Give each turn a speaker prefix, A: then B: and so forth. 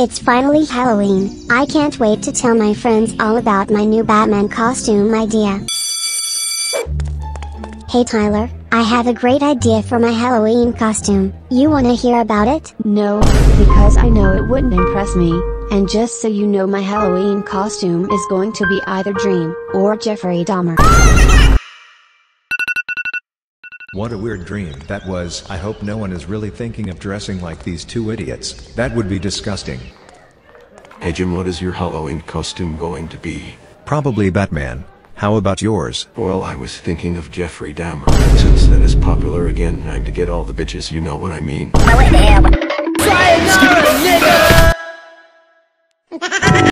A: It's finally Halloween. I can't wait to tell my friends all about my new Batman costume idea. Hey Tyler, I have a great idea for my Halloween costume. You wanna hear about it?
B: No, because I know it wouldn't impress me, and just so you know my Halloween costume is going to be either Dream, or Jeffrey Dahmer.
C: What a weird dream that was. I hope no one is really thinking of dressing like these two idiots. That would be disgusting.
D: Hey Jim, what is your Halloween costume going to be?
C: Probably Batman. How about yours?
D: Well, I was thinking of Jeffrey Dahmer. Since that is popular again, time to get all the bitches, you know what I mean.
E: Sayonara, nigga!